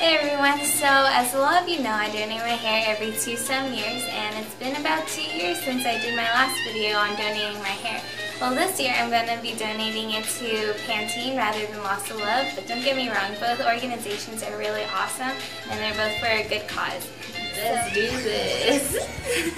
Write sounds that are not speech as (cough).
everyone. So as a lot of you know, I donate my hair every two some years and it's been about two years since I did my last video on donating my hair. Well this year I'm going to be donating it to Pantene rather than Locks of Love, but don't get me wrong, both organizations are really awesome and they're both for a good cause. Let's do this. (laughs)